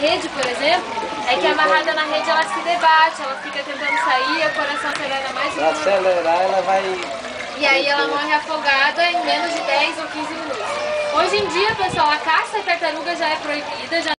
rede, por exemplo, é que amarrada na rede ela se debate, ela fica tentando sair, o coração acelera mais Se acelerar, ela vai... E aí ela morre afogada em menos de 10 ou 15 minutos. Hoje em dia, pessoal, a caça à tartaruga já é proibida, já